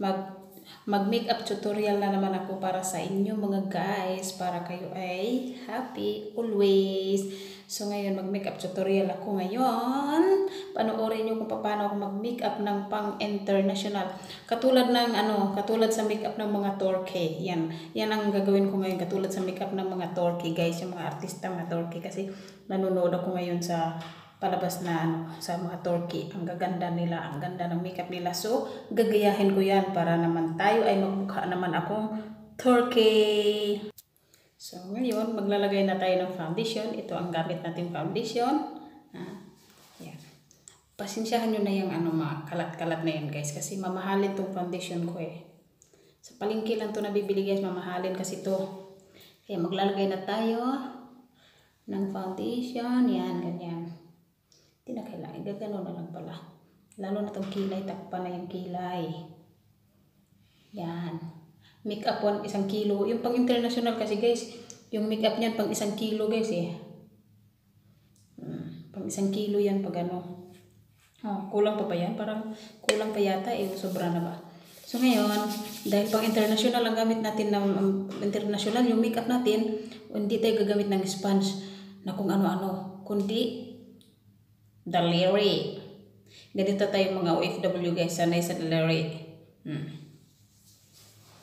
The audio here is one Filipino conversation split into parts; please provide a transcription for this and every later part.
mag mag-makeup tutorial na naman ako para sa inyo mga guys para kayo ay happy always. So ngayon mag-makeup tutorial ako ngayon. Panoorin niyo kung paano ako mag-makeup ng pang-international. Katulad ng ano, katulad sa makeup ng mga Torque. Yan. Yan ang gagawin ko ngayon katulad sa makeup ng mga Torque guys, yung mga artista mga Torque kasi nanonood ako ngayon sa palabas na ano, sa mga Turkey. Ang gaganda nila, ang ganda ng makeup nila. So, gagayahin ko yan para naman tayo ay magmukha naman akong Turkey. So, ngayon, maglalagay na tayo ng foundation. Ito ang gamit natin foundation. Ah, yan. Pasensyahan nyo na yung ano, mga kalat-kalat na yan guys. Kasi mamahalin tong foundation ko eh. Sa palengke lang to nabibili guys, mamahalin kasi to. Kaya maglalagay na tayo ng foundation. Yan, ganyan. Hindi na kailangan. Gagano na lang pala. Lalo na itong kilay. Takpan na yung kilay. Yan. Make up one, isang kilo. Yung pang international kasi guys, yung make up niyan pang isang kilo guys eh. Hmm, pang isang kilo yan pag ano. Oh, kulang pa ba yan? Parang kulang pa yata eh. Sobra na ba? So ngayon, dahil pang international ang gamit natin ng um, international, yung makeup natin, hindi tayo gagamit ng sponge na kung ano-ano, kundi daliri. Ganito tayo mga OFW guys, sanay sa daliri. Hmm.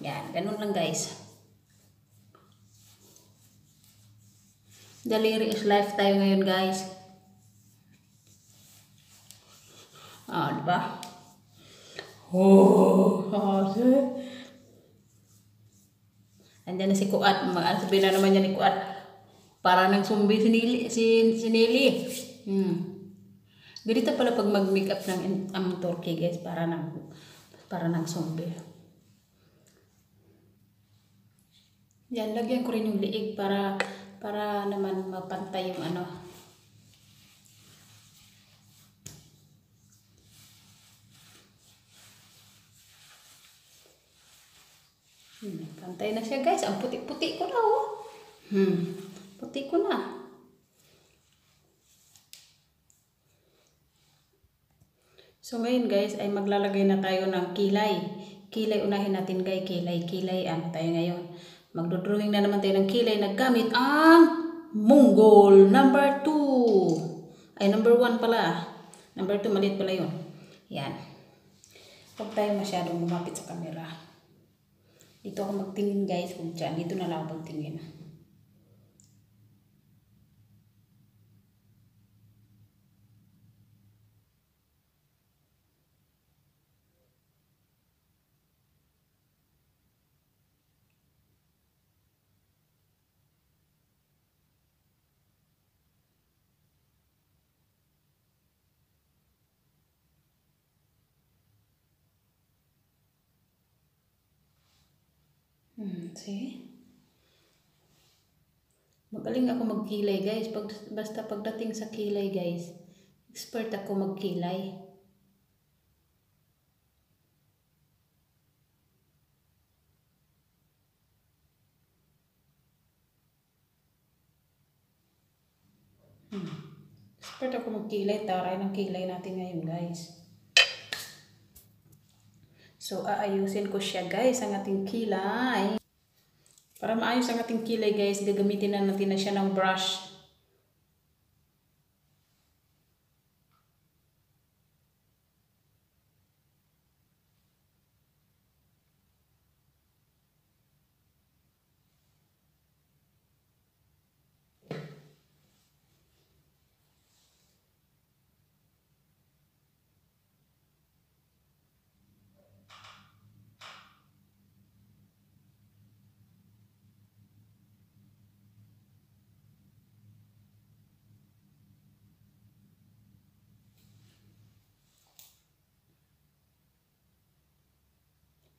Yan, ganun lang guys. Daliri is life tayo ngayon guys. Ah, di ba? Oh, Andiyan na si Kuat. Sabihin na naman niya ni Kuat. Para nang sumbi si Nili. Si, si Nili. Hmm. Ganito pala pag mag-makeup ng ang turkey guys para ng para ng zombie. Yan, lagyan ko rin yung liig para para naman mapantay yung ano. Hmm, pantay na siya guys. Ang puti-puti ko na oh. Hmm, puti ko na. So ngayon guys ay maglalagay na tayo ng kilay. Kilay unahin natin guys, kilay, kilay. Ano tayo ngayon? Magdodrawing na naman tayo ng kilay na gamit ang Mongol number 2. Ay number 1 pala. Number 2 maliit pala yun. Yan. Huwag tayo masyadong lumapit sa camera. Dito ako magtingin guys. Kung dyan, dito na lang ako magtingin. Hmm, see? Magaling ako magkilay, guys. Pag, basta pagdating sa kilay, guys, expert ako magkilay. Hmm. Expert ako magkilay. Taray ng kilay natin ngayon, guys. So, aayusin ko siya guys, ang ating kilay. Para maayos ang ating kilay guys, gagamitin na natin na siya ng brush.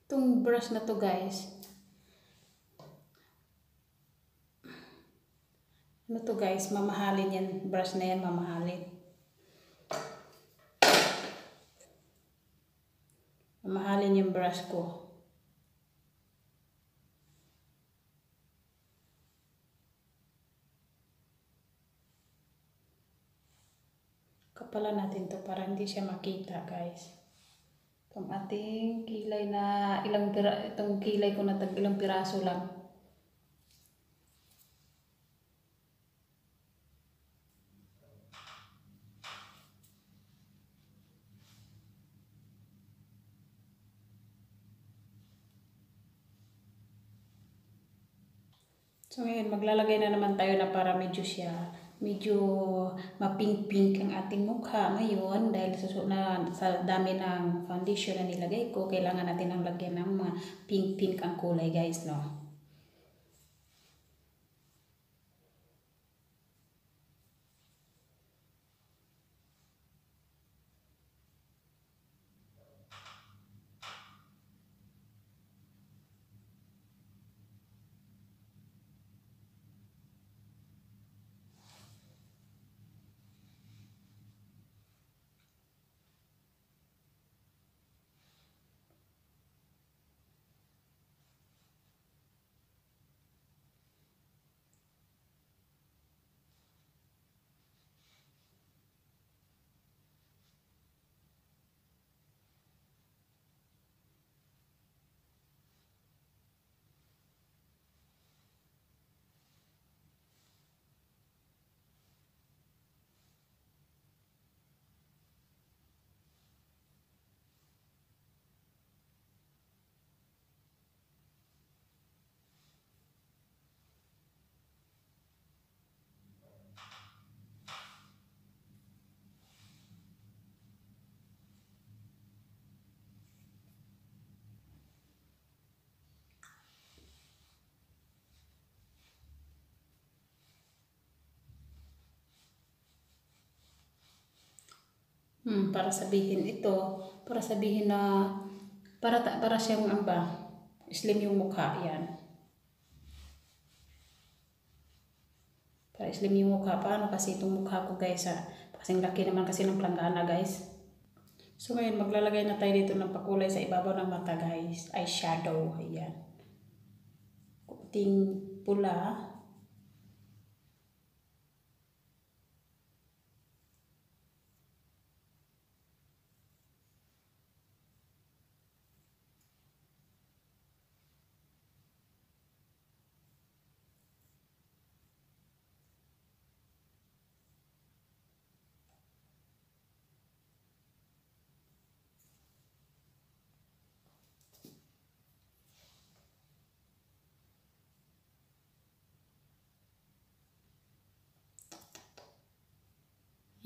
Itong brush na to guys. Ano to guys, mamahalin yan. Brush na yan, mamahalin. Mamahalin yung brush ko. Kapalan natin to para hindi siya makita guys. Itong ating kilay na ilang pira, itong kilay ko na tag ilang piraso lang. So ngayon, maglalagay na naman tayo na para medyo siya, medyo mapink-pink ang ating mukha ngayon dahil sa, na, sa dami ng foundation na nilagay ko, kailangan natin ang lagyan ng mga pink-pink ang kulay guys, no? Hmm, para sabihin ito, para sabihin na para para siyang ang ba, slim yung mukha yan. Para slim yung mukha. Paano kasi itong mukha ko guys ha? Kasing laki naman kasi ng planggana guys. So ngayon maglalagay na tayo dito ng pakulay sa ibabaw ng mata guys. Eyeshadow. Ayan. Kunting pula.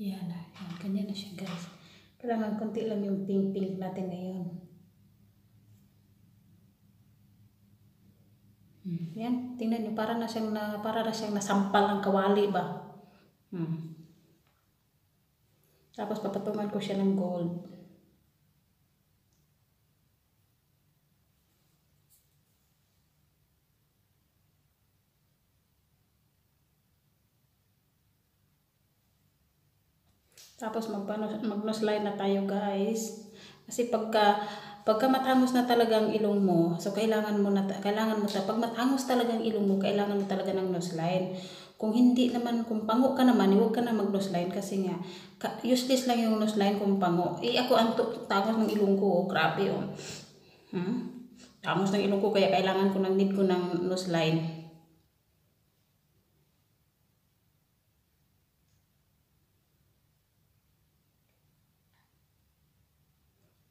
Yan na. Yan. Ganyan na siya guys. Kailangan konti lang yung pink-pink natin ngayon. Hmm. Yan. Tingnan nyo. Para na siyang, na, para na siyang nasampal ng kawali ba? Hmm. Tapos papatungan ko siya ng gold. Tapos magpanos, mag-nose line na tayo guys. Kasi pagka pagka matangos na talaga ang ilong mo, so kailangan mo na kailangan mo ta pag matangos talaga ang ilong mo, kailangan mo talaga ng nose line. Kung hindi naman kung pango ka naman, huwag ka na mag nose line kasi nga ka, useless lang yung nose line kung pango. Eh ako ang tangos ng ilong ko, oh, grabe oh. Hmm? Tangos ng ilong ko kaya kailangan ko ng need ko ng nose line.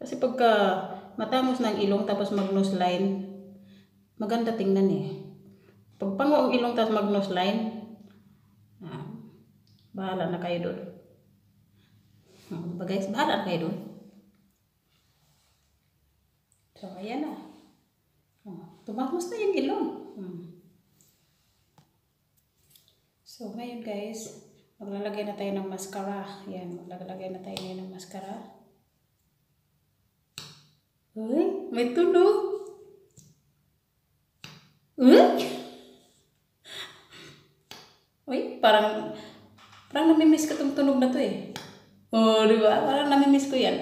Kasi pagka matangos ng ilong tapos mag-nose line, maganda tingnan eh. Pag pango ang ilong tapos mag-nose line, ah, bahala na kayo doon. Hmm, diba guys, bahala na kayo doon. So, ayan na. Oh, tumangos na yung ilong. Hmm. So, ngayon guys, maglalagay na tayo ng mascara. Yan, maglalagay na tayo ng mascara. Tunog. Uy! Uy, parang, parang namimiss ko tong tunog na to eh. Oh, di ba? Parang namimiss ko yan.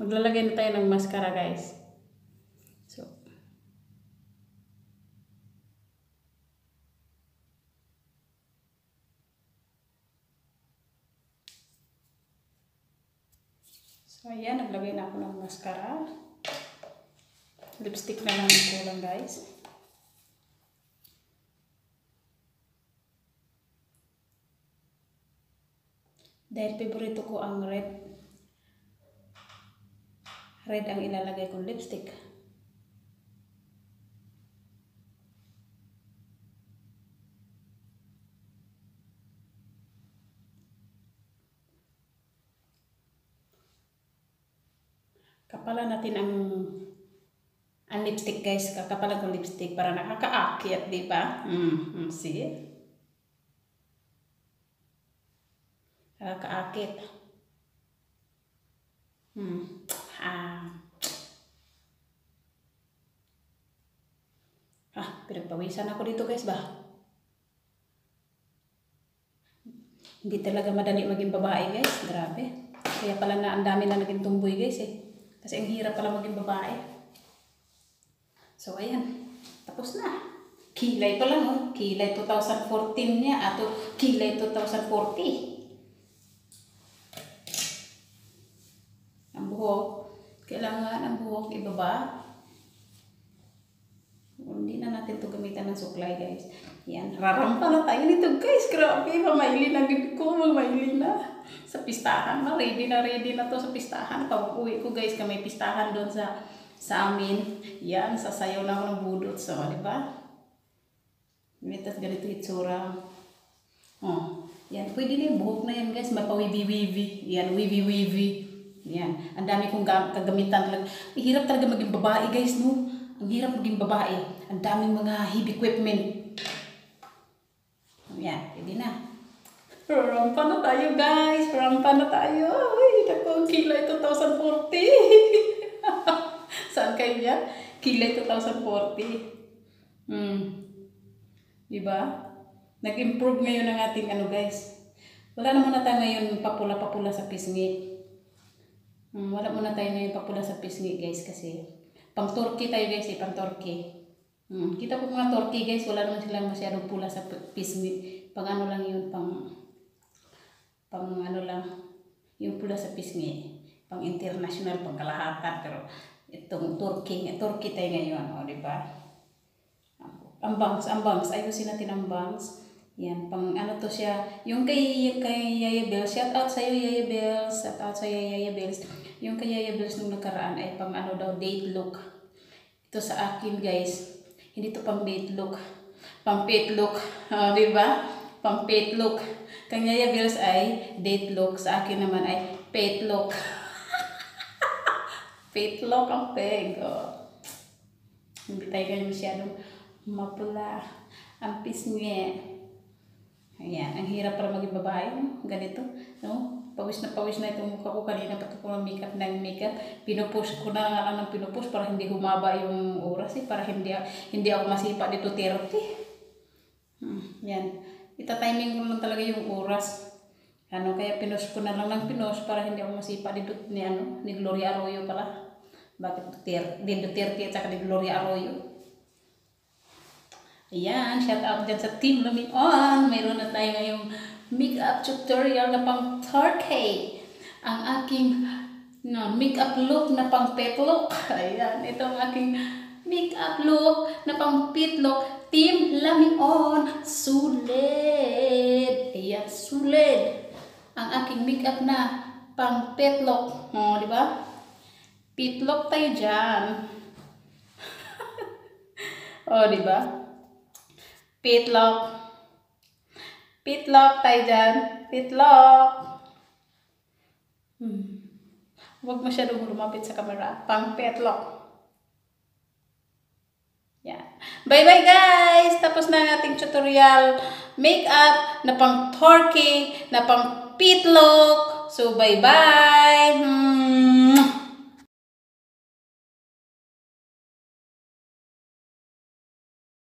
Maglalagay na tayo ng mascara, guys. So, So, ayan, naglagay na ako ng mascara. Lipstick na lang yung kulang, guys. Dahil favorito ko ang red. Red ang ilalagay kong lipstick. Kapalan natin ang ang lipstick guys, kakapalan ko lipstick para nakakaakyat, di ba? Mm, mm, see? Nakakaakit. Hmm. Ah. Ah, pinagpawisan ako dito guys ba? Hindi talaga madali maging babae guys. Grabe. Kaya pala na ang dami na naging tumboy guys eh. Kasi ang hirap pala maging babae. So ayan. Tapos na. Kilay pa lang oh. Kilay 2014 niya. Ato kilay 2040. ang buhok, kailangan ang buhok ibaba. Hindi na natin to gamitan ng suklay, guys. Yan, rarampa na tayo nito, guys. Grabe, mamaili na gid ko, mamaili na. Sa pistahan na, ready na ready na to sa pistahan. Pag uwi ko, guys, kami pistahan doon sa sa amin. Yan, sasayaw na ako ng budot. So, di ba? Ganito, ganito itsura. Oh, yan. Pwede na yung buhok na yan, guys. Mapawibi-wibi. Yan, wibi-wibi. Yan. Ang dami kong kagamitan talaga. Hirap talaga maging babae, guys, no? Ang hirap maging babae. Ang daming mga heavy equipment. Yan, pwede na. Rampa na tayo, guys. Rampa na tayo. Ay, naku, kilay 2040. Saan kayo yan? Kilay 2040. Hmm. Diba? Nag-improve ngayon ang ating ano, guys. Wala naman na tayo ngayon papula-papula sa pisngi. Hmm, wala muna tayo ngayon papula sa pisngi guys kasi pang turkey tayo guys eh, pang turkey. Hmm, kita ko mga turkey guys, wala naman silang masyadong pula sa pisngi. Pang ano lang yun, pang pang ano lang, yung pula sa pisngi. Pang international, pang kalahatan. Pero itong turkey, turkey tayo ngayon, o oh, di ba? Ang bangs, ang bangs, ayusin natin ang bangs. Yan, pang ano to siya, yung kay, kay Yaya Bells, shout out sa'yo Yaya Bells, shout out sa'yo Yaya Bells. Yung kay Yaya Bells nung nakaraan ay pang ano daw, date look. Ito sa akin guys, hindi to pang date look, pang pet look, uh, di ba? Pang pet look. Kay Yaya Bells ay date look, sa akin naman ay pet look. pet look ang peg. Oh. Hindi tayo ganyan masyadong mapula. Ang pisngi. Ayan, ang hirap para maging babae, no? ganito, no? Pawis na pawis na itong mukha ko kanina pati ko ng makeup ng makeup. Pinupush ko na nga lang ng pinupush para hindi humaba yung oras eh, para hindi hindi ako masipa dito 30. Hmm, yan. Ita-timing ko lang talaga yung oras. Ano, kaya pinush ko na lang ng pinush para hindi ako masipa dito ni ano, ni Gloria Arroyo pala. Bakit Duterte, di Duterte at saka ni Gloria Arroyo. Ayan, shout out dyan sa Team Lumion. Mayroon na tayo ngayong makeup tutorial na pang Turkey. Ang aking no, makeup look na pang pet look. Ayan, ito ang aking makeup look na pang pet look. Team Lamion. Suled. Ayan, suled. Ang aking makeup na pang pet look. O, oh, di ba? Pet look tayo dyan. o, oh, di ba? Pitlock. Pitlock tayo dyan. Pitlock. Hmm. Huwag masyadong lumapit sa camera. Pang petlock. Yan. Bye-bye guys! Tapos na ang ating tutorial makeup na pang turkey, na pang pitlock. So, bye-bye! Hmm.